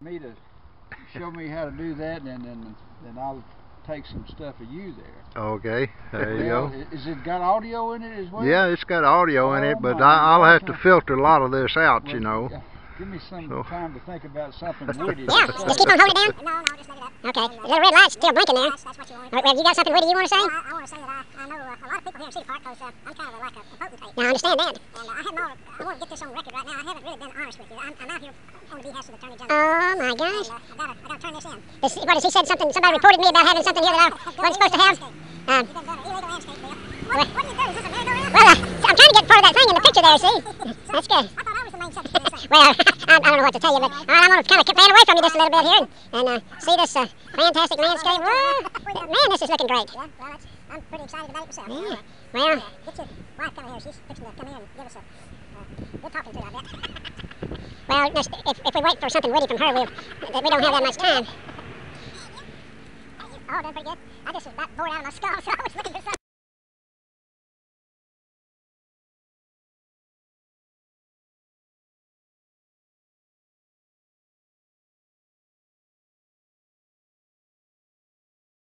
me to show me how to do that, and then then I'll take some stuff of you there. Okay, there you go. Is it got audio in it as well? Yeah, it's got audio in it, Oh but I, I'll have to filter a lot of this out, Well, you know. G- Give me some So- time to think about something witty. Yeah, to just keep on holding it down. No, no, just let it up. Okay, the little red light's still blinking there. That's, that's what you want. All right, well, you got something witty you want to say? Well, I, I want to say that I, I know uh, a lot of people here in City Park because uh, I'm kind of like a, a potentate. Now, I understand that. And uh, I have no, I want to get this on record right now. I haven't really been honest with you. I'm, I'm out here on the behest of the Attorney General. Oh, my and, gosh. uh, I gotta, I gotta turn this in. Is, what, has he said something? Somebody reported me about having something here that I wasn't supposed to have? Um, You've been an illegal landscape bill. What, what are you doing? Is this a merry-go-round? well, uh, I'm trying to get part of that thing in the picture there, see? That's good. I thought I was the main subject of this thing. Well, I, I don't know what to tell you, but all right, I'm going to kind of pan away from you just a little bit here and, and uh, see this uh, fantastic landscape. Whoa, man, this is looking great. Yeah, well, that's, I'm pretty excited about it myself. Yeah. Uh, Well, yeah, get your wife coming here. She's fixing to come in and give us a uh, good talking to, I bet. well, if, if we wait for something witty from her, we'll, we don't have that much time. Oh, that's pretty good. I just was about bored out of my skull, so I was looking for something.